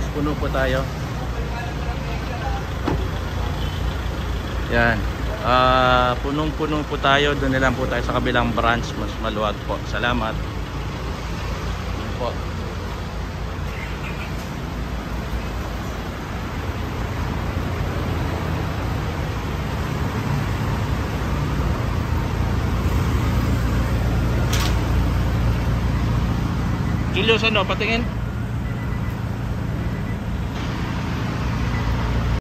oras, puno po tayo. Yan. Ah, punong-puno po tayo. Doon na lang po tayo sa kabilang branch. Mas maluwag po. Salamat. Yun po. Kilos ano, patingin.